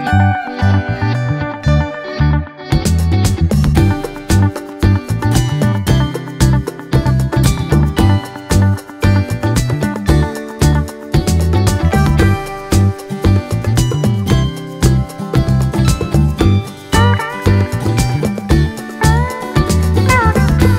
Música